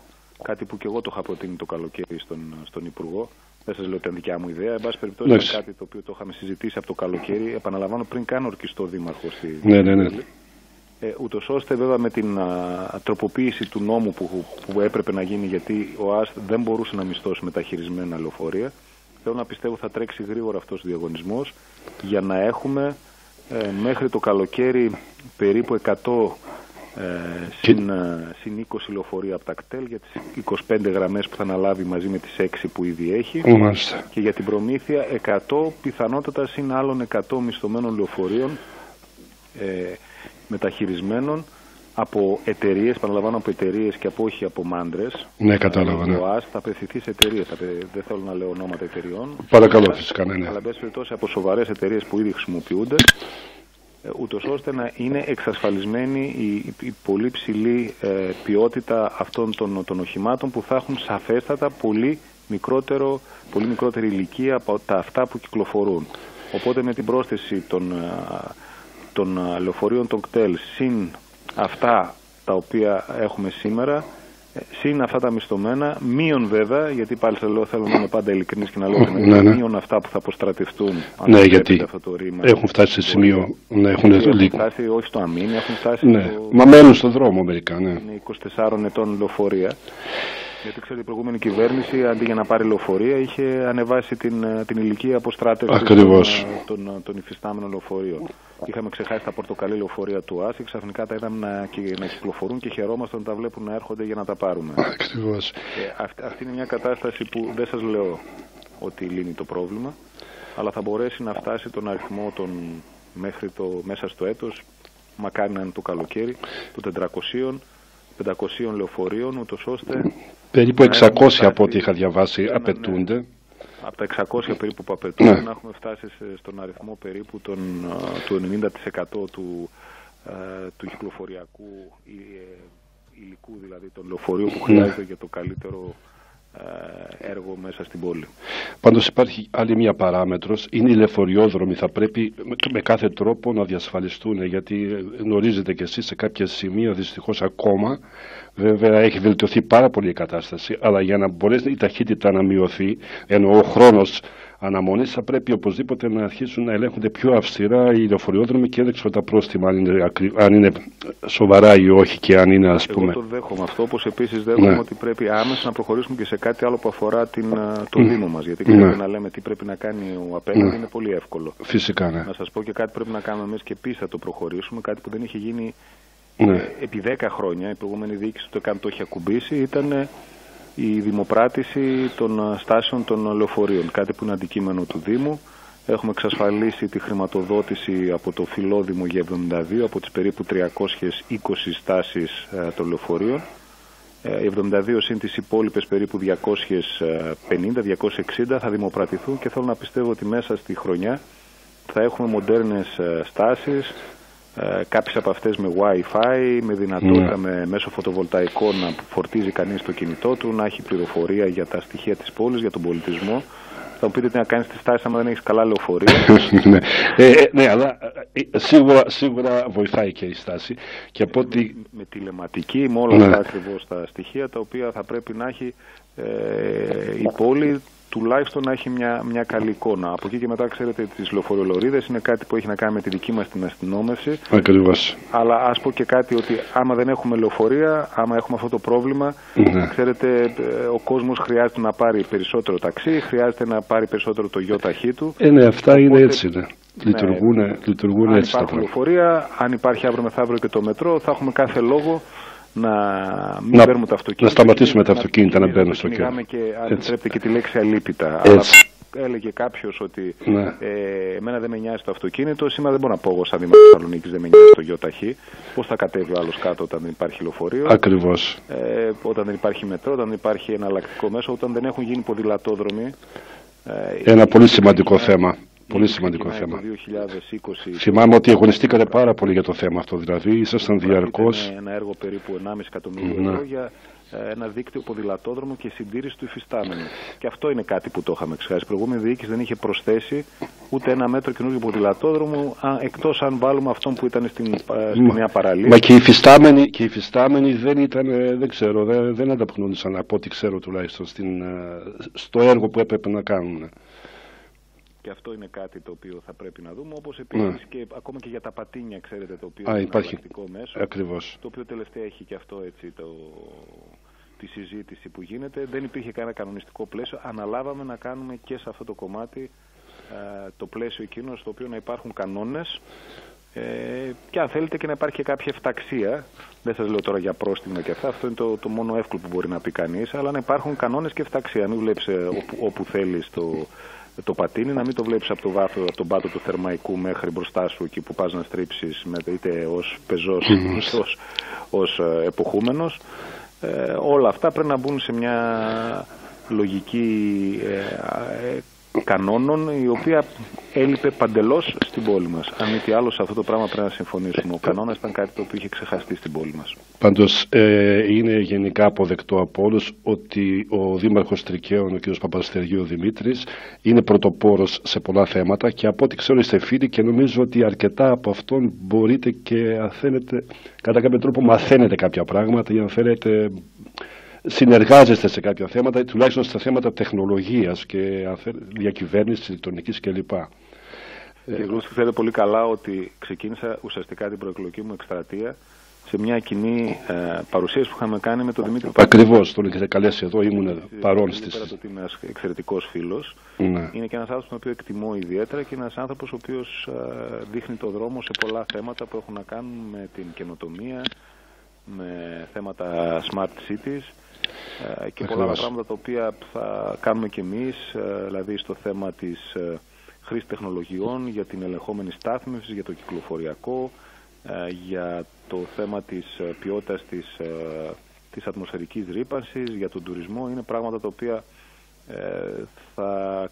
Speaker 3: κάτι που και εγώ το είχα προτείνει το καλοκαίρι στον, στον Υπουργό. Δεν σας λέω ότι ήταν δικιά μου ιδέα. Εν πάση περιπτώσει, είναι κάτι το οποίο το είχαμε συζητήσει από το καλοκαίρι. Επαναλαμβάνω πριν καν ορκιστό δήμαρχος στη.
Speaker 2: Ναι, ναι, ναι.
Speaker 3: Ε, Ούτως ώστε βέβαια με την α, τροποποίηση του νόμου που, που έπρεπε να γίνει γιατί ο ΑΣΤ δεν μπορούσε να μισθώσει μεταχειρισμένα λεωφορεία θέλω να πιστεύω θα τρέξει γρήγορα αυτός ο διαγωνισμός για να έχουμε ε, μέχρι το καλοκαίρι περίπου 100 ε, συν, ε, συν 20 λεωφορεία από τα κτέλ για τις 25 γραμμές που θα αναλάβει μαζί με τις 6 που ήδη έχει. Και για την προμήθεια 100 πιθανότατα συν άλλων 100 μισθωμένων λεωφορείων ε, μεταχειρισμένων από εταιρείες, παραλαμβάνω από εταιρείες και από όχι από μάντρες.
Speaker 2: Ναι, κατάλαβα. Ναι.
Speaker 3: Ο ΑΣ θα απευθυνθεί σε εταιρείες. Δεν θέλω να λέω ονόματα εταιρεών.
Speaker 2: Παρακαλώ, φυσικά, ναι. ναι.
Speaker 3: Αλλά, εν περιπτώσει, από σοβαρές εταιρείες που ήδη χρησιμοποιούνται, ε, ούτως ώστε να είναι εξασφαλισμένη η, η πολύ ψηλή ε, ποιότητα αυτών των, των οχημάτων που θα έχουν σαφέστατα πολύ, μικρότερο, πολύ μικρότερη ηλικία από τα αυτά που κυκλοφορούν. Οπότε με την πρόσθεση των, ε, των λεωφορείων των κτέλ συν αυτά τα οποία έχουμε σήμερα, ε, συν αυτά τα μισθωμένα, μείον βέβαια, γιατί πάλι σε λέω θέλω να είμαι πάντα ειλικρινής και να λέω ναι, ναι. μείον αυτά που θα αποστρατευτούν.
Speaker 2: Ναι, γιατί αυτό το ρήμα, έχουν φτάσει σε σημείο, ναι, έχουν,
Speaker 3: έχουν φτάσει όχι στο αμήν, έχουν φτάσει
Speaker 2: ναι.
Speaker 3: στο...
Speaker 2: Μα μένουν στον δρόμο μερικά, ναι.
Speaker 3: Είναι 24 ετών λεωφορεία. Γιατί ξέρετε, η προηγούμενη κυβέρνηση αντί για να πάρει λεωφορεία είχε ανεβάσει την, ε, την ηλικία αποστράτευση των, ε, των, των υφιστάμενων λεωφορείων. Είχαμε ξεχάσει τα πορτοκαλί λεωφορεία του ΆΣΙ, ξαφνικά τα είδαμε να, να κυκλοφορούν και χαιρόμαστε να τα βλέπουν να έρχονται για να τα πάρουμε.
Speaker 2: Ακριβώς.
Speaker 3: Αυτή, αυτή είναι μια κατάσταση που δεν σας λέω ότι λύνει το πρόβλημα, αλλά θα μπορέσει να φτάσει τον αριθμό των μέχρι το, μέσα στο έτος, μακάρι να είναι το καλοκαίρι, των 400 500 λεωφορείων, ούτως ώστε...
Speaker 2: Περίπου 600 από ό,τι είχα διαβάσει ναι, ναι, ναι. απαιτούνται.
Speaker 3: Από τα 600 περίπου που απαιτούνται να έχουμε φτάσει στον αριθμό περίπου τον, του 90% του, του κυκλοφοριακού ε, υλικού, δηλαδή των λεωφορείων που χρειάζεται για το καλύτερο ε, έργο μέσα στην πόλη.
Speaker 2: Πάντως υπάρχει άλλη μια παράμετρος, είναι οι λεωφοριόδρομοι, θα πρέπει με κάθε τρόπο να διασφαλιστούν, γιατί γνωρίζετε και εσείς σε κάποια σημεία δυστυχώς ακόμα, βέβαια έχει βελτιωθεί πάρα πολύ η κατάσταση, αλλά για να μπορέσει η ταχύτητα να μειωθεί, ενώ ο χρόνος αναμονής θα πρέπει οπωσδήποτε να αρχίσουν να ελέγχονται πιο αυστηρά οι λεωφορειόδρομοι και έδειξαν τα πρόστιμα αν είναι, αν είναι σοβαρά ή όχι και αν είναι ας πούμε.
Speaker 3: Εγώ το δέχομαι αυτό, όπως επίσης δέχομαι ναι. ότι πρέπει άμεσα να προχωρήσουμε και σε κάτι άλλο που αφορά την, το ναι. Δήμο μας, γιατί ναι. να λέμε τι πρέπει να κάνει ο απέναντι ναι. είναι πολύ εύκολο.
Speaker 2: Φυσικά, ναι.
Speaker 3: Να σας πω και κάτι πρέπει να κάνουμε εμείς και επίσης θα το προχωρήσουμε, κάτι που δεν είχε γίνει ναι. Ε, επί 10 χρόνια, η προηγούμενη διοίκηση το καν το έχει ακουμπήσει, ήταν η δημοπράτηση των στάσεων των λεωφορείων, κάτι που είναι αντικείμενο του Δήμου. Έχουμε εξασφαλίσει τη χρηματοδότηση από το Φιλόδημο για 72 από τις περίπου 320 στάσεις ε, των λεωφορείων. Ε, οι 72 συν τις υπόλοιπες περίπου 250-260 θα δημοπρατηθούν και θέλω να πιστεύω ότι μέσα στη χρονιά θα έχουμε μοντέρνες ε, στάσεις, ε, κάποιες από αυτές με Wi-Fi, με δυνατότητα ναι. με μέσω φωτοβολταϊκών να φορτίζει κανείς το κινητό του, να έχει πληροφορία για τα στοιχεία της πόλης, για τον πολιτισμό. Θα μου πείτε τι να κάνεις τη στάση άμα δεν έχεις καλά λεωφορεία.
Speaker 2: ναι. Ε, ε, ναι, αλλά ε, σίγουρα, σίγουρα βοηθάει και η στάση. Και από
Speaker 3: με, με τηλεματική, με όλα ναι. αυτά ακριβώς τα στοιχεία τα οποία θα πρέπει να έχει ε, η πόλη τουλάχιστον να έχει μια, μια καλή εικόνα. Από εκεί και μετά, ξέρετε, τις λεωφορειολορίδε είναι κάτι που έχει να κάνει με τη δική μας την αστυνόμευση.
Speaker 2: Ακριβώς.
Speaker 3: Αλλά ας πω και κάτι ότι άμα δεν έχουμε λεωφορεία, άμα έχουμε αυτό το πρόβλημα, ναι. ξέρετε, ε, ο κόσμος χρειάζεται να πάρει περισσότερο ταξί, χρειάζεται να πάρει περισσότερο το γιο ταχύ του.
Speaker 2: Ε, ναι, αυτά Οπότε, είναι έτσι. Ναι. Λειτουργούν, ναι. λειτουργούν
Speaker 3: αν
Speaker 2: έτσι
Speaker 3: τα πράγματα. λεωφορεία, αν υπάρχει αύριο μεθαύριο και το μετρό, θα έχουμε κάθε λόγο να μην να, παίρνουμε τα αυτοκίνητα.
Speaker 2: Να σταματήσουμε τα αυτοκίνητα να, να μπαίνουν στο κέντρο.
Speaker 3: και αν επιτρέπετε και τη λέξη αλήπητα. Αλλά έλεγε κάποιος ότι ναι. ε, εμένα δεν με νοιάζει το αυτοκίνητο. Σήμερα δεν μπορώ να πω εγώ σαν Δήμαρχο Θεσσαλονίκης δεν με νοιάζει το γιο ταχύ. Πώς θα κατέβει ο άλλος κάτω όταν δεν υπάρχει λεωφορείο.
Speaker 2: Ακριβώς.
Speaker 3: Ε, όταν δεν υπάρχει μετρό, όταν δεν υπάρχει εναλλακτικό μέσο, όταν δεν έχουν γίνει ποδηλατόδρομοι.
Speaker 2: Ε, Ένα πολύ σημαντικό θέμα. Πολύ σημαντικό θέμα. 2020, Θυμάμαι ότι αγωνιστήκατε πάρα πολύ για το θέμα αυτό. Δηλαδή, ήσασταν διαρκώς.
Speaker 3: Ένα έργο περίπου 1,5 εκατομμύριο ναι. ευρώ για ε, ένα δίκτυο ποδηλατόδρομο και συντήρηση του υφιστάμενου. Και αυτό είναι κάτι που το είχαμε ξεχάσει. Η προηγούμενη διοίκηση δεν είχε προσθέσει ούτε ένα μέτρο καινούργιο ποδηλατόδρομο, εκτός αν βάλουμε αυτόν που ήταν στην, ε, στη νέα παραλία.
Speaker 2: Μα και οι υφιστάμενοι, και οι υφιστάμενοι δεν ήταν, ε, δεν ξέρω, δεν, δεν ανταποκρινόντουσαν από ό,τι ξέρω τουλάχιστον στην, στο έργο που έπρεπε να κάνουν.
Speaker 3: Και αυτό είναι κάτι το οποίο θα πρέπει να δούμε. Όπως επίσης ναι. και ακόμα και για τα πατίνια, ξέρετε, το οποίο
Speaker 2: Α, είναι υπάρχει.
Speaker 3: μέσο.
Speaker 2: Ακριβώς.
Speaker 3: Το οποίο τελευταία έχει και αυτό έτσι το, τη συζήτηση που γίνεται. Δεν υπήρχε κανένα κανονιστικό πλαίσιο. Αναλάβαμε να κάνουμε και σε αυτό το κομμάτι ε, το πλαίσιο εκείνο στο οποίο να υπάρχουν κανόνες ε, και αν θέλετε και να υπάρχει και κάποια εφταξία. Δεν σας λέω τώρα για πρόστιμα και αυτά, αυτό είναι το, το μόνο εύκολο που μπορεί να πει κανείς, αλλά να υπάρχουν κανόνες και εφταξία. Μην βλέπεις ε, όπου, όπου θέλεις το, το πατίνι, να μην το βλέπεις από το βάθος, από τον πάτο του θερμαϊκού μέχρι μπροστά σου εκεί που πας να στρίψεις είτε ως πεζός είτε ως, ως ε, εποχούμενος. Ε, όλα αυτά πρέπει να μπουν σε μια λογική ε, κανόνων η οποία έλειπε παντελώς στην πόλη μας. Αν μη τι άλλο, σε αυτό το πράγμα πρέπει να συμφωνήσουμε. Ο κανόνας ήταν κάτι το οποίο είχε ξεχαστεί στην πόλη μας.
Speaker 2: Πάντως, ε, είναι γενικά αποδεκτό από όλους ότι ο Δήμαρχος Τρικαίων, ο κ. Παπαστεργίου Δημήτρης, είναι πρωτοπόρος σε πολλά θέματα και από ό,τι ξέρω είστε φίλοι και νομίζω ότι αρκετά από αυτόν μπορείτε και αν θέλετε, κατά κάποιο τρόπο μαθαίνετε κάποια πράγματα ή αν θέλετε συνεργάζεστε σε κάποια θέματα, τουλάχιστον στα θέματα τεχνολογίας και διακυβέρνησης ηλεκτρονικής κλπ.
Speaker 3: Και εγώ ξέρετε πολύ καλά ότι ξεκίνησα ουσιαστικά την προεκλογική μου εκστρατεία σε μια κοινή ε, παρουσίαση που είχαμε κάνει με τον Δημήτρη
Speaker 2: Παπαδόπουλο. Ακριβώς, τον είχατε καλέσει εδώ, ήμουν παρόν στη.
Speaker 3: Πέρας το ότι είμαι ένας εξαιρετικός φίλος, ναι. είναι και ένας άνθρωπος τον οποίο εκτιμώ ιδιαίτερα και ένας άνθρωπος ο οποίος ε, δείχνει το δρόμο σε πολλά θέματα που έχουν να κάνουν με την καινοτομία, με θέματα smart cities ε, και πολλά πράγματα τα οποία θα κάνουμε κι εμείς, ε, δηλαδή στο θέμα της ε, χρήσης τεχνολογιών, για την ελεγχόμενη στάθμευση, για το κυκλοφοριακό, για το θέμα της ποιότητας της, της ατμοσφαιρικής ρήπανσης, για τον τουρισμό. Είναι πράγματα τα οποία θα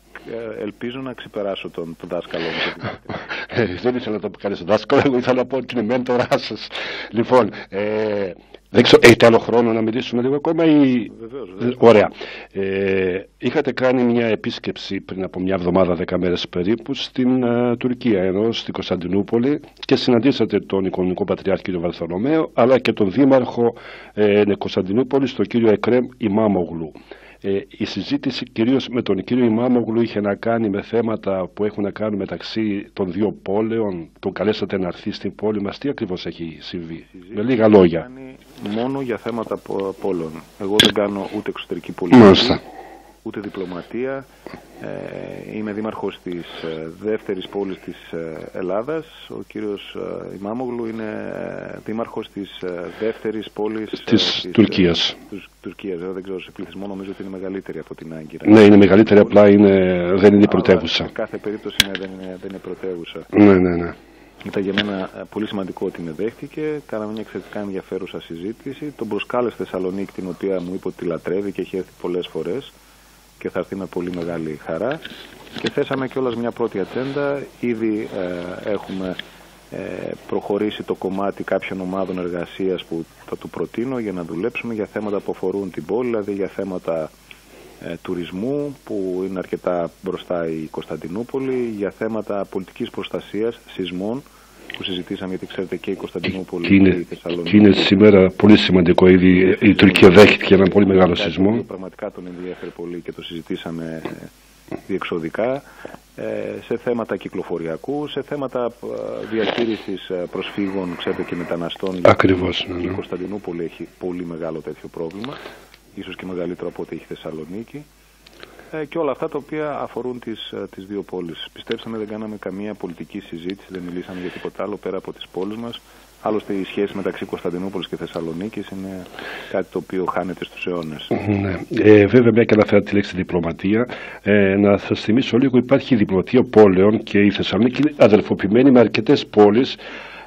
Speaker 3: ελπίζω να ξεπεράσω τον, τον δάσκαλο μου.
Speaker 2: δεν ήθελα να το κάνει στον δάσκαλο, εγώ ήθελα να πω ότι είναι μέντορά σας. Λοιπόν, ε, δεν ξέρω, έχετε άλλο χρόνος να μιλήσουμε λίγο ακόμα ή...
Speaker 3: Βεβαίως, βεβαίως.
Speaker 2: Ωραία. Ε, είχατε κάνει μια επίσκεψη πριν από μια εβδομάδα, δέκα μέρες περίπου, στην uh, Τουρκία, ενώ στην Κωνσταντινούπολη και συναντήσατε τον Οικονομικό Πατριάρχη κ. Βαρθολομαίο, αλλά και τον Δήμαρχο ε, Κωνσταντινούπολης, τον κύριο Εκρέμ Ιμάμογλου. Ε, η συζήτηση κυρίως με τον κύριο Ιμάμογλου είχε να κάνει με θέματα που έχουν να κάνουν μεταξύ των δύο πόλεων. Τον καλέσατε να έρθει στην πόλη μας. Τι ακριβώς έχει συμβεί; Με λίγα λόγια.
Speaker 3: Μόνο για θέματα πόλεων. Εγώ δεν κάνω ούτε εξωτερική πολιτική ούτε διπλωματία. Ε, είμαι δήμαρχος της ε, δεύτερης πόλης της ε, Ελλάδας. Ο κύριος ε, Ιμάμογλου είναι ε, δήμαρχος της δεύτερης πόλης
Speaker 2: της, της Τουρκίας.
Speaker 3: Της, Τουρκίας. δεν ξέρω, σε πληθυσμό νομίζω ότι είναι μεγαλύτερη από την Άγκυρα.
Speaker 2: Ναι, είναι μεγαλύτερη, απλά είναι, δεν είναι πρωτεύουσα.
Speaker 3: Σε κάθε περίπτωση είναι, δεν, είναι, δεν είναι πρωτεύουσα.
Speaker 2: Ναι, ναι, ναι.
Speaker 3: Ήταν για μένα πολύ σημαντικό ότι με δέχτηκε. Κάναμε μια εξαιρετικά ενδιαφέρουσα συζήτηση. Τον προσκάλεσε στη Θεσσαλονίκη, την οποία μου είπε ότι λατρεύει και έχει έρθει πολλές φορές και θα έρθει με πολύ μεγάλη χαρά. Και θέσαμε κιόλας μια πρώτη ατζέντα. Ήδη ε, έχουμε ε, προχωρήσει το κομμάτι κάποιων ομάδων εργασίας που θα του προτείνω για να δουλέψουμε για θέματα που αφορούν την πόλη, δηλαδή για θέματα ε, τουρισμού που είναι αρκετά μπροστά η Κωνσταντινούπολη, για θέματα πολιτικής προστασίας, σεισμών, που συζητήσαμε, γιατί ξέρετε και η Κωνσταντινούπολη και,
Speaker 2: είναι,
Speaker 3: και η Θεσσαλονίκη.
Speaker 2: Και είναι σήμερα πολύ σημαντικό. Ήδη η Τουρκία δέχτηκε ένα πολύ μεγάλο σεισμό.
Speaker 3: Πραγματικά τον ενδιαφέρει πολύ και το συζητήσαμε διεξοδικά ε, σε θέματα κυκλοφοριακού, σε θέματα ε, διαχείρισης ε, προσφύγων ξέρετε, και μεταναστών.
Speaker 2: Ακριβώς. Ναι,
Speaker 3: ναι. Η Κωνσταντινούπολη έχει πολύ μεγάλο τέτοιο πρόβλημα, ίσως και μεγαλύτερο από ό,τι έχει η Θεσσαλονίκη. Ε, και όλα αυτά τα οποία αφορούν τις, ε, τις δύο πόλεις. Πιστέψαμε δεν κάναμε καμία πολιτική συζήτηση, δεν μιλήσαμε για τίποτα άλλο πέρα από τις πόλεις μας. Άλλωστε η σχέση μεταξύ Κωνσταντινούπολης και Θεσσαλονίκης είναι κάτι το οποίο χάνεται στους αιώνες.
Speaker 2: Ναι. Ε, βέβαια μια και αναφέρατε τη λέξη διπλωματία, ε, να σας θυμίσω λίγο υπάρχει η διπλωματία πόλεων και η Θεσσαλονίκη είναι αδελφοποιημένη με αρκετές πόλεις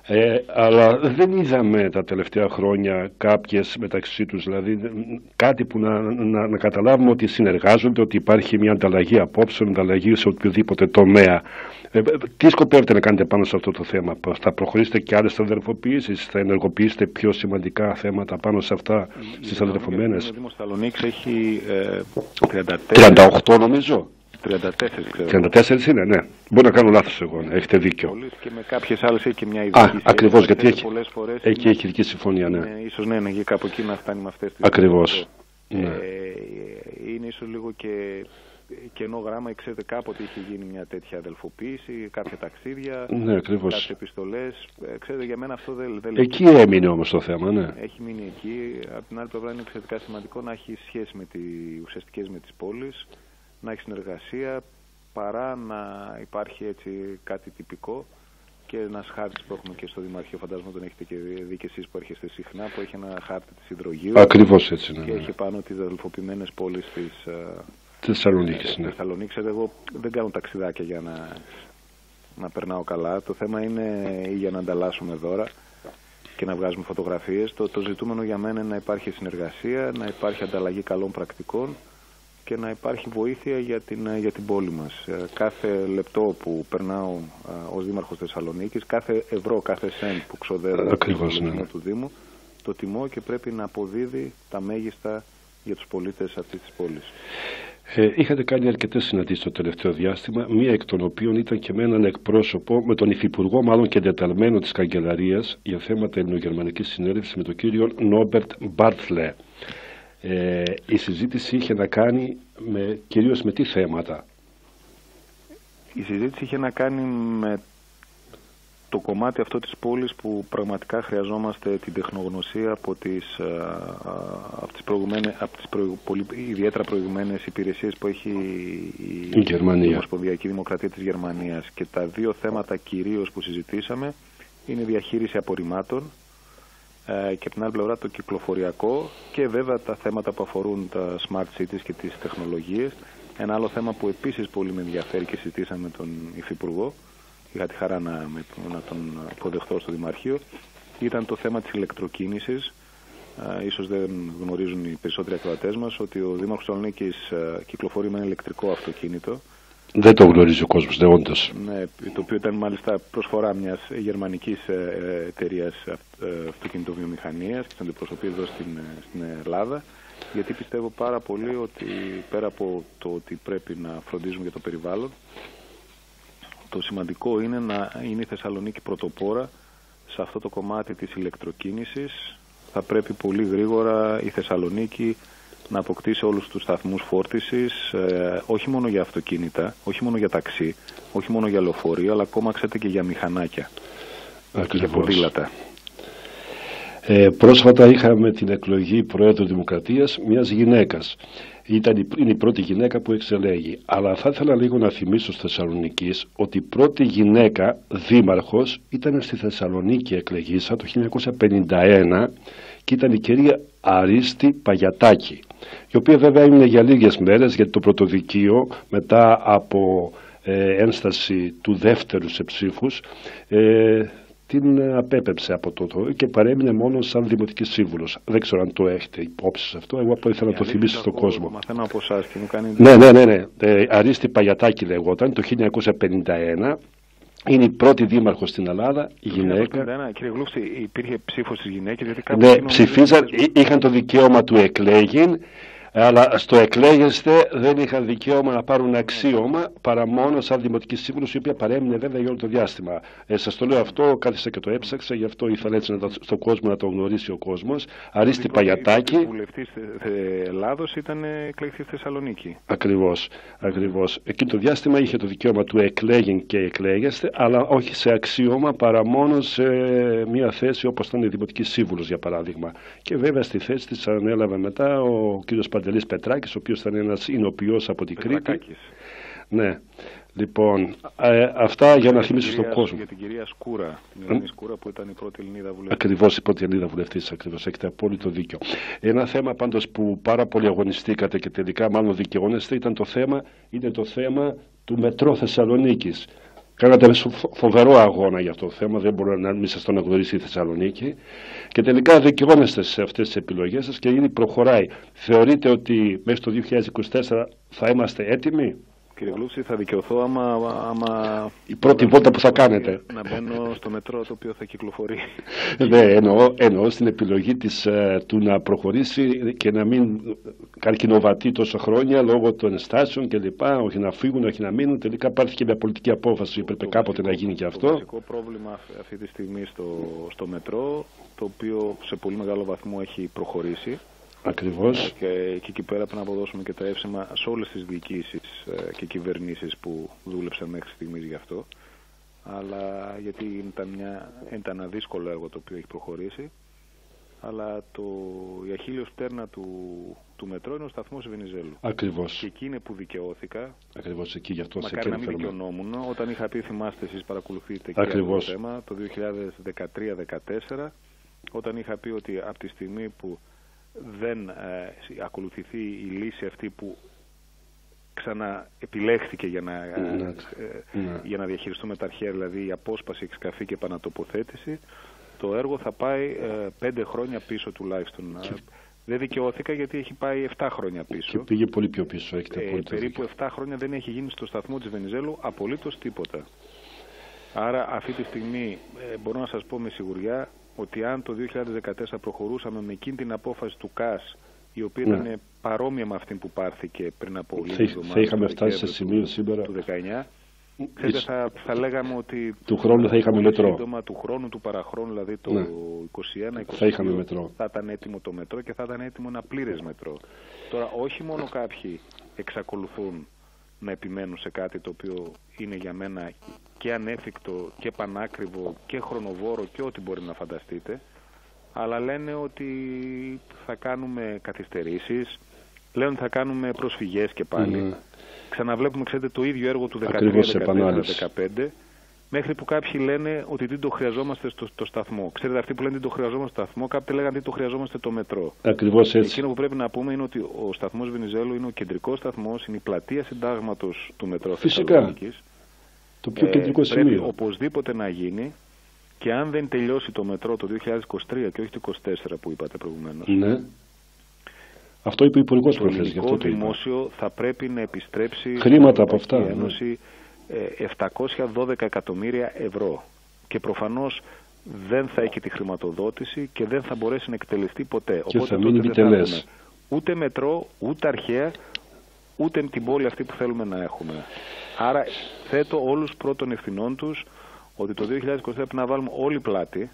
Speaker 2: ε, αλλά δεν είδαμε τα τελευταία χρόνια κάποιες μεταξύ τους, δηλαδή κάτι που να, να, να καταλάβουμε ότι συνεργάζονται, ότι υπάρχει μια ανταλλαγή απόψεων, ανταλλαγή σε οποιοδήποτε τομέα. Ε, τι σκοπεύετε να κάνετε πάνω σε αυτό το θέμα, θα προχωρήσετε και άλλες αδερφοποιήσεις, θα ενεργοποιήσετε πιο σημαντικά θέματα πάνω σε αυτά στις αδερφομένες.
Speaker 3: Ο Δήμος Θαλονίκης έχει ε, 34...
Speaker 2: 38 νομίζω.
Speaker 3: 34
Speaker 2: ξέρω. 34 είναι, ναι. Μπορεί να κάνω λάθος εγώ, ναι. έχετε δίκιο.
Speaker 3: Και με κάποιες άλλες έχει και μια ειδική
Speaker 2: Α, ακριβώς, γιατί έχει, φορές έχει, είναι, έχει ειδική συμφωνία, ναι.
Speaker 3: Είναι, ίσως ναι, ναι, κάπου εκεί να φτάνει με αυτές τι.
Speaker 2: Ακριβώς. Ναι.
Speaker 3: Ε, είναι ίσως λίγο και κενό γράμμα, ξέρετε κάποτε είχε γίνει μια τέτοια αδελφοποίηση, κάποια ταξίδια,
Speaker 2: ναι, ακριβώς.
Speaker 3: κάποιες επιστολές. Ε, ξέρετε, για μένα αυτό δεν, δεν
Speaker 2: Εκεί έμεινε όμως το θέμα, ναι.
Speaker 3: Έχει μείνει εκεί. Από την άλλη πλευρά είναι εξαιρετικά σημαντικό να έχει σχέση με τι ουσιαστικές με τις πόλεις να έχει συνεργασία παρά να υπάρχει έτσι κάτι τυπικό και ένα χάρτη που έχουμε και στο Δημαρχείο, φαντάζομαι τον έχετε και δει και εσείς που έρχεστε συχνά, που έχει ένα χάρτη της υδρογείου.
Speaker 2: Ακριβώς έτσι, ναι.
Speaker 3: Και ναι. έχει πάνω τις αδελφοποιημένες πόλεις της
Speaker 2: Θεσσαλονίκης, ναι.
Speaker 3: Θεσσαλονίκης, εγώ δεν κάνω ταξιδάκια για να, να περνάω καλά. Το θέμα είναι για να ανταλλάσσουμε δώρα και να βγάζουμε φωτογραφίες. Το, το ζητούμενο για μένα είναι να υπάρχει συνεργασία, να υπάρχει ανταλλαγή καλών πρακτικών και να υπάρχει βοήθεια για την, για την πόλη μας. Ε, κάθε λεπτό που περνάω ε, ως Δήμαρχος Θεσσαλονίκης, κάθε ευρώ, κάθε σέντ που ξοδεύω
Speaker 2: Ακριβώς,
Speaker 3: στο
Speaker 2: ναι.
Speaker 3: του Δήμου, το τιμώ και πρέπει να αποδίδει τα μέγιστα για τους πολίτες αυτής της πόλης.
Speaker 2: Ε, είχατε κάνει αρκετές συναντήσεις το τελευταίο διάστημα, μία εκ των οποίων ήταν και με έναν εκπρόσωπο, με τον Υφυπουργό μάλλον και εντεταλμένο της Καγκελαρίας για θέματα ελληνογερμανικής συνέλευσης με τον κύριο Νόμπερτ Μπάρτλε. Ε, η συζήτηση είχε να κάνει με, κυρίως με τι θέματα;
Speaker 3: Η συζήτηση είχε να κάνει με το κομμάτι αυτό της πόλης που πραγματικά χρειαζόμαστε την τεχνογνωσία από τις, ε, από τις, προηγουμένες, από τις προηγου, πολύ, ιδιαίτερα προηγουμένες υπηρεσίες που έχει
Speaker 2: η, η Γερμανία.
Speaker 3: η Ομοσπονδιακή Δημοκρατία της Γερμανίας και τα δύο θέματα κυρίως που συζητήσαμε είναι η διαχείριση απορριμμάτων ε, και από την άλλη πλευρά το κυκλοφοριακό και βέβαια τα θέματα που αφορούν τα smart cities και τις τεχνολογίες. Ένα άλλο θέμα που επίσης πολύ με ενδιαφέρει και συζητήσαμε με τον Υφυπουργό είχα τη χαρά να, να τον υποδεχθώ στο Δημαρχείο, ήταν το θέμα της ηλεκτροκίνησης. Ε, ίσως δεν γνωρίζουν οι περισσότεροι ακροατές μας ότι ο Δήμαρχος Θεσσαλονίκης ε, κυκλοφορεί με ένα ηλεκτρικό αυτοκίνητο.
Speaker 2: Δεν το γνωρίζει ο κόσμος, ναι, όντως.
Speaker 3: Ναι, το οποίο ήταν μάλιστα προσφορά μιας γερμανικής ε, εταιρείας αυτοκινητοβιομηχανίας και την αντιπροσωπεί εδώ στην, στην Ελλάδα γιατί πιστεύω πάρα πολύ ότι πέρα από το ότι πρέπει να φροντίζουμε για το περιβάλλον το σημαντικό είναι να είναι η Θεσσαλονίκη πρωτοπόρα σε αυτό το κομμάτι της ηλεκτροκίνησης. Θα πρέπει πολύ γρήγορα η Θεσσαλονίκη να αποκτήσει όλους τους σταθμούς φόρτισης, ε, όχι μόνο για αυτοκίνητα, όχι μόνο για ταξί, όχι μόνο για λεωφορεία, αλλά ακόμα ξέρετε και για μηχανάκια και για ποδήλατα.
Speaker 2: Ε, πρόσφατα είχαμε την εκλογή Προέδρου Δημοκρατίας μιας γυναίκας ήταν, είναι η πρώτη γυναίκα που εξελέγει. Αλλά θα ήθελα λίγο να θυμίσω στη Θεσσαλονίκη ότι η πρώτη γυναίκα δήμαρχος ήταν στη Θεσσαλονίκη εκλεγήσα το 1951 και ήταν η κυρία Αρίστη Παγιατάκη η οποία βέβαια έμεινε για λίγες μέρες γιατί το πρωτοδικείο μετά από ε, ένσταση του δεύτερου σε ψήφους ε, την απέπεψε από το και παρέμεινε μόνο σαν δημοτική σύμβουλος. Δεν ξέρω αν το έχετε υπόψη σε αυτό. Εγώ απλά ήθελα να το θυμίσω στον κόσμο.
Speaker 3: Μαθαίνω από εσάς και μου κάνει.
Speaker 2: Ναι, ναι, ναι. ναι. Ε, Αρίστη Παγιατάκη λεγόταν το 1951. Είναι η πρώτη δήμαρχο στην Ελλάδα, η γυναίκα.
Speaker 3: 1951, κύριε Γλούφση, υπήρχε ψήφος στι γυναίκε.
Speaker 2: Ναι, ψηφίζαν, είχαν το δικαίωμα του εκλέγην αλλά στο εκλέγεστε δεν είχαν δικαίωμα να πάρουν αξίωμα παρά μόνο σαν δημοτική σύμβουλο, η οποία παρέμεινε βέβαια για όλο το διάστημα. Ε, Σας το λέω αυτό, κάθισα και το έψαξα, γι' αυτό ήθελα έτσι να το, στον κόσμο να το γνωρίσει ο κόσμος. Αρίστη Παγιατάκη.
Speaker 3: Ο βουλευτή Ελλάδο ήταν εκλεγή Θεσσαλονίκη.
Speaker 2: Ακριβώς. Ακριβώς. Εκείνο το διάστημα είχε το δικαίωμα του εκλέγην και εκλέγεστε, αλλά όχι σε αξίωμα παρά μόνο σε μια θέση όπως ήταν η δημοτική σύμβουλος, για παράδειγμα. Και βέβαια στη θέση της ανέλαβε μετά ο κ. Παντελής Πετράκης, ο οποίος ήταν ένας εινοποιός από την Κρήτη. Ναι. Λοιπόν, ε, αυτά για να θυμίσω στον κόσμο.
Speaker 3: Για την κυρία Σκούρα, την Ελληνική Σκούρα που ήταν η πρώτη Ελληνίδα βουλευτής.
Speaker 2: Ακριβώς, η πρώτη Ελληνίδα βουλευτής, ακριβώς, έχετε απόλυτο δίκιο. Ένα θέμα πάντως που πάρα πολύ αγωνιστήκατε και τελικά μάλλον δικαιώνεστε ήταν το θέμα, είναι το θέμα του μετρό Θεσσαλονίκης. Κάνατε φοβερό αγώνα για αυτό το θέμα, δεν μπορεί να μην σας το αναγνωρίσει η Θεσσαλονίκη. Και τελικά δικαιώνεστε σε αυτές τις επιλογές σας και ήδη προχωράει. Θεωρείτε ότι μέχρι το 2024 θα είμαστε έτοιμοι;
Speaker 3: Κύριε Γλούψη, θα δικαιωθώ άμα, άμα...
Speaker 2: Η πρώτη βόλτα που θα κάνετε.
Speaker 3: Να μπαίνω στο μετρό το οποίο θα κυκλοφορεί.
Speaker 2: ναι, εννοώ, εννοώ στην επιλογή της, ε, του να προχωρήσει και να μην καρκινοβατεί τόσο χρόνια λόγω των ενστάσεων κλπ. Όχι να φύγουν, όχι να μείνουν. Τελικά πάρθηκε μια πολιτική απόφαση. Έπρεπε το κάποτε
Speaker 3: βασικό,
Speaker 2: να γίνει και αυτό.
Speaker 3: Το βασικό πρόβλημα αυτή τη στιγμή στο, στο μετρό, το οποίο σε πολύ μεγάλο βαθμό έχει προχωρήσει,
Speaker 2: Ακριβώς.
Speaker 3: Και, και εκεί πέρα πρέπει να αποδώσουμε και τα εύσημα σε όλες τις διοικήσεις ε, και κυβερνήσεις που δούλεψαν μέχρι στιγμής γι' αυτό. Αλλά γιατί ήταν, μια, ήταν ένα δύσκολο έργο το οποίο έχει προχωρήσει. Αλλά το, η αχίλιος πτέρνα του, του μετρό είναι ο σταθμός Βενιζέλου.
Speaker 2: Ακριβώς.
Speaker 3: Και εκεί είναι που δικαιώθηκα.
Speaker 2: Ακριβώς εκεί γι' αυτό
Speaker 3: Μακάρι να μην δικαιωνόμουν. Όταν είχα πει, θυμάστε εσείς παρακολουθείτε
Speaker 2: και αυτό το
Speaker 3: θέμα, το 2013-2014, όταν είχα πει ότι από τη στιγμή που δεν ε, ακολουθηθεί η λύση αυτή που ξαναεπιλέχθηκε για να,
Speaker 2: Ναι,
Speaker 3: ε,
Speaker 2: ναι.
Speaker 3: για να διαχειριστούμε τα αρχαία, δηλαδή η απόσπαση, εξκαφή και επανατοποθέτηση, το έργο θα πάει ε, πέντε χρόνια πίσω τουλάχιστον. Δεν δικαιώθηκα γιατί έχει πάει 7 χρόνια πίσω.
Speaker 2: Και πήγε πολύ πιο πίσω, έχετε
Speaker 3: Ε,
Speaker 2: απόλυτο
Speaker 3: περίπου
Speaker 2: δίκιο.
Speaker 3: 7 χρόνια δεν έχει γίνει στο σταθμό της Βενιζέλου απολύτως τίποτα. Άρα αυτή τη στιγμή ε, μπορώ να σας πω με σιγουριά ότι αν το 2014 προχωρούσαμε με εκείνη την απόφαση του ΚΑΣ η οποία
Speaker 2: Ναι.
Speaker 3: ήταν παρόμοια με αυτή που πάρθηκε πριν από
Speaker 2: Θα
Speaker 3: λίγες
Speaker 2: είχ- θα
Speaker 3: εβδομάδες,
Speaker 2: είχαμε
Speaker 3: το
Speaker 2: φτάσει σε
Speaker 3: Δεκέμβριο
Speaker 2: σημείο
Speaker 3: του-
Speaker 2: σήμερα.
Speaker 3: του 19 Ξέρετε, θα, θα λέγαμε ότι
Speaker 2: Του χρόνου θα είχαμε
Speaker 3: πολύ
Speaker 2: μετρό.
Speaker 3: Σύντομα, του χρόνου, του παραχρόνου, δηλαδή το
Speaker 2: Ναι.
Speaker 3: 21-22,
Speaker 2: Θα είχαμε μετρό.
Speaker 3: θα ήταν έτοιμο το μετρό και θα ήταν έτοιμο ένα πλήρες μετρό. Τώρα, όχι μόνο κάποιοι εξακολουθούν να επιμένουν σε κάτι το οποίο είναι για μένα και ανέφικτο και πανάκριβο και χρονοβόρο και ό,τι μπορεί να φανταστείτε, αλλά λένε ότι θα κάνουμε καθυστερήσεις, λένε ότι θα κάνουμε προσφυγές και πάλι.
Speaker 2: Ναι.
Speaker 3: Ξαναβλέπουμε, ξέρετε, το ίδιο έργο του
Speaker 2: Ακριβώς, επανάληψη.
Speaker 3: 13-14-15 μέχρι που κάποιοι λένε ότι δεν το χρειαζόμαστε στο, στο σταθμό. Ξέρετε, αυτοί που λένε ότι το χρειαζόμαστε στο σταθμό, κάποιοι λέγανε ότι το χρειαζόμαστε το μετρό.
Speaker 2: Ακριβώς έτσι.
Speaker 3: Εκείνο που πρέπει να πούμε είναι ότι ο σταθμός Βενιζέλου είναι ο κεντρικός σταθμός, είναι η πλατεία συντάγματος του μετρό
Speaker 2: Φυσικά.
Speaker 3: Θεσσαλονίκης.
Speaker 2: Το πιο
Speaker 3: Ε,
Speaker 2: κεντρικό
Speaker 3: Πρέπει
Speaker 2: σημείο.
Speaker 3: οπωσδήποτε να γίνει και αν δεν τελειώσει το μετρό το 2023 και όχι το 2024 που είπατε προηγουμένως.
Speaker 2: Ναι. Αυτό είπε ο Υπουργός
Speaker 3: Το
Speaker 2: προχθέ, γι'
Speaker 3: ελληνικό
Speaker 2: αυτό το είπα.
Speaker 3: δημόσιο θα πρέπει να επιστρέψει
Speaker 2: Χρήματα
Speaker 3: στην
Speaker 2: από αυτά,
Speaker 3: Ευρωπαϊκή
Speaker 2: ναι.
Speaker 3: Ένωση ε, 712 εκατομμύρια ευρώ. Και προφανώς δεν θα έχει τη χρηματοδότηση και δεν θα μπορέσει να εκτελεστεί ποτέ.
Speaker 2: Και θα
Speaker 3: τότε
Speaker 2: μείνει
Speaker 3: δεν θα
Speaker 2: επιτελές.
Speaker 3: έχουμε ούτε μετρό, ούτε αρχαία, ούτε την πόλη αυτή που θέλουμε να έχουμε. Άρα θέτω όλους πρώτων ευθυνών τους ότι το 2020 πρέπει να βάλουμε όλη πλάτη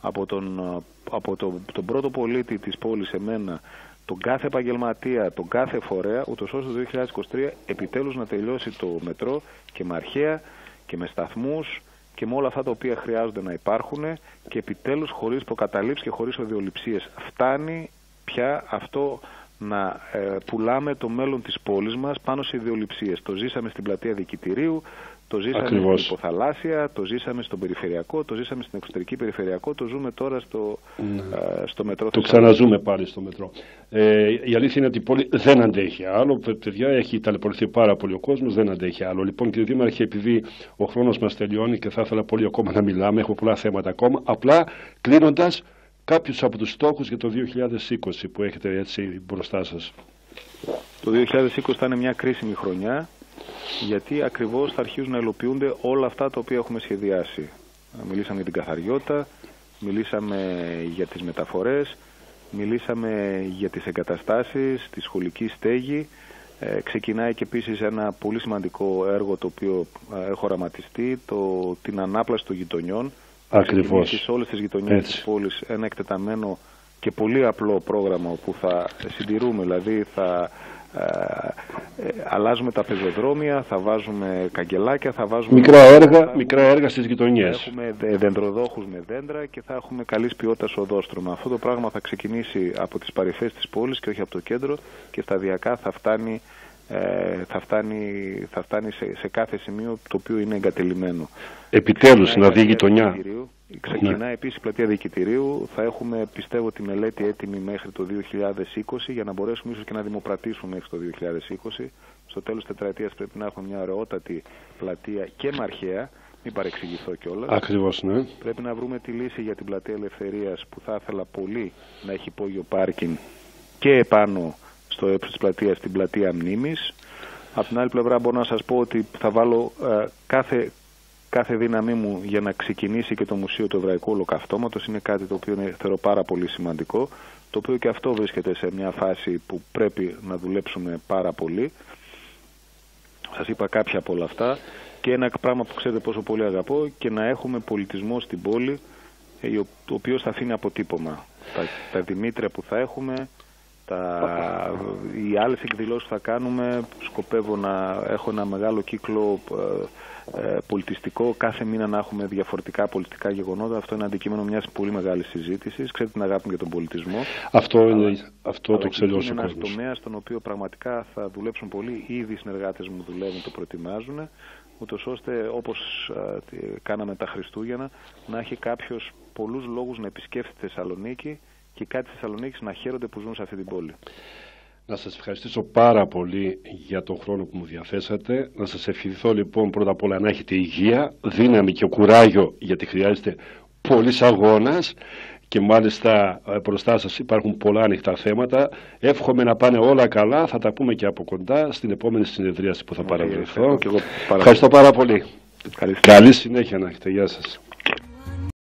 Speaker 3: από τον, ε, από το, τον πρώτο πολίτη της πόλης εμένα, τον κάθε επαγγελματία, τον κάθε φορέα, ούτως ώστε το 2023 επιτέλους να τελειώσει το μετρό και με αρχαία και με σταθμούς και με όλα αυτά τα οποία χρειάζονται να υπάρχουν και επιτέλους χωρίς προκαταλήψεις και χωρίς οδειοληψίες. Φτάνει πια αυτό να ε, πουλάμε το μέλλον της πόλης μας πάνω σε ιδεολειψίες. Το ζήσαμε στην πλατεία Δικητηρίου, το ζήσαμε
Speaker 2: Ακριβώς.
Speaker 3: στην Υποθαλάσσια, το ζήσαμε στον Περιφερειακό, το ζήσαμε στην Εξωτερική Περιφερειακό, το ζούμε τώρα στο, ε, στο μετρό
Speaker 2: Ναι. Το
Speaker 3: Θεσσαλονίκης.
Speaker 2: ξαναζούμε πάλι στο μετρό. Ε, η αλήθεια είναι ότι η πόλη δεν αντέχει άλλο. Παι- Παιδιά, έχει ταλαιπωρηθεί πάρα πολύ ο κόσμος, δεν αντέχει άλλο. Λοιπόν, κύριε Δήμαρχε, επειδή ο χρόνος μας τελειώνει και θα ήθελα πολύ ακόμα να μιλάμε, έχω πολλά θέματα ακόμα. Απλά κλείνοντας, κάποιους από τους στόχους για το 2020 που έχετε έτσι μπροστά σας.
Speaker 3: Το 2020 θα είναι μια κρίσιμη χρονιά γιατί ακριβώς θα αρχίζουν να υλοποιούνται όλα αυτά τα οποία έχουμε σχεδιάσει. Μιλήσαμε για την καθαριότητα, μιλήσαμε για τις μεταφορές, μιλήσαμε για τις εγκαταστάσεις, τη σχολική στέγη. Ε, ξεκινάει και επίσης ένα πολύ σημαντικό έργο το οποίο ε, έχω οραματιστεί, το, την ανάπλαση των γειτονιών. Θα
Speaker 2: Ακριβώς.
Speaker 3: ξεκινήσει σε όλες τις γειτονιές
Speaker 2: Έτσι.
Speaker 3: της πόλης ένα εκτεταμένο και πολύ απλό πρόγραμμα όπου θα συντηρούμε, δηλαδή θα ε, ε, αλλάζουμε τα πεζοδρόμια, θα βάζουμε καγκελάκια, θα βάζουμε...
Speaker 2: Μικρά έργα,
Speaker 3: θα
Speaker 2: μικρά έργα στις
Speaker 3: θα
Speaker 2: γειτονιές.
Speaker 3: Έχουμε δε- δεντροδόχους με δέντρα και θα έχουμε καλής ποιότητας οδόστρωμα. Αυτό το πράγμα θα ξεκινήσει από τις παρυφές της πόλης και όχι από το κέντρο και σταδιακά θα φτάνει, ε, θα φτάνει, θα φτάνει σε, σε κάθε σημείο το οποίο είναι εγκατελειμμένο.
Speaker 2: Επιτέλους
Speaker 3: Ξεκινάει
Speaker 2: να
Speaker 3: η
Speaker 2: δει
Speaker 3: πλατεία
Speaker 2: γειτονιά.
Speaker 3: Διοικητηρίου. Ξεκινάει επίσης η πλατεία διοικητηρίου. Θα έχουμε πιστεύω τη μελέτη έτοιμη μέχρι το 2020 για να μπορέσουμε ίσως και να δημοπρατήσουμε μέχρι το 2020. Στο τέλος της τετραετίας πρέπει να έχουμε μια ωραιότατη πλατεία και με αρχαία. Μην παρεξηγηθώ κιόλας.
Speaker 2: Ακριβώς, ναι.
Speaker 3: Πρέπει να βρούμε τη λύση για την πλατεία Ελευθερίας που θα ήθελα πολύ να έχει υπόγειο πάρκινγκ και επάνω στο ύψος της πλατείας την πλατεία Μνήμης. Από την άλλη πλευρά μπορώ να σας πω ότι θα βάλω ε, κάθε, κάθε δύναμή μου για να ξεκινήσει και το Μουσείο του Εβραϊκού Ολοκαυτώματος. Είναι κάτι το οποίο είναι, θεωρώ πάρα πολύ σημαντικό, το οποίο και αυτό βρίσκεται σε μια φάση που πρέπει να δουλέψουμε πάρα πολύ. Σας είπα κάποια από όλα αυτά και ένα πράγμα που ξέρετε πόσο πολύ αγαπώ και να έχουμε πολιτισμό στην πόλη ε, ο ο οποίος θα αφήνει αποτύπωμα. Τα, τα Δημήτρια που θα έχουμε, τα, οι άλλες εκδηλώσεις που θα κάνουμε, σκοπεύω να έχω ένα μεγάλο κύκλο ε, ε, πολιτιστικό, κάθε μήνα να έχουμε διαφορετικά πολιτικά γεγονότα. Αυτό είναι αντικείμενο μιας πολύ μεγάλης συζήτησης. Ξέρετε την αγάπη μου για τον πολιτισμό.
Speaker 2: Αυτό, είναι, αυτό
Speaker 3: Αλλά
Speaker 2: το
Speaker 3: και
Speaker 2: ξέρει
Speaker 3: εκεί
Speaker 2: όσο
Speaker 3: είναι ένας
Speaker 2: κόσμος.
Speaker 3: τομέας στον οποίο πραγματικά θα δουλέψουν πολύ. Ήδη οι συνεργάτες μου δουλεύουν, το προετοιμάζουν, ούτως ώστε όπως α, τι- κάναμε τα Χριστούγεννα να έχει κάποιος πολλούς λόγους να επισκέφτεται Θεσσαλονίκη και κάτι της Θεσσαλονίκης να χαίρονται που ζουν σε αυτή την πόλη.
Speaker 2: Να σας ευχαριστήσω πάρα πολύ για τον χρόνο που μου διαθέσατε. Να σας ευχηθώ λοιπόν πρώτα απ' όλα να έχετε υγεία, δύναμη και κουράγιο γιατί χρειάζεται πολλής αγώνας και μάλιστα ε, μπροστά σας υπάρχουν πολλά ανοιχτά θέματα. Εύχομαι να πάνε όλα καλά. Θα τα πούμε και από κοντά στην επόμενη συνεδρίαση που θα παραβρεθώ. Ευχαριστώ πάρα πολύ. Καλή συνέχεια να έχετε. Γεια σας.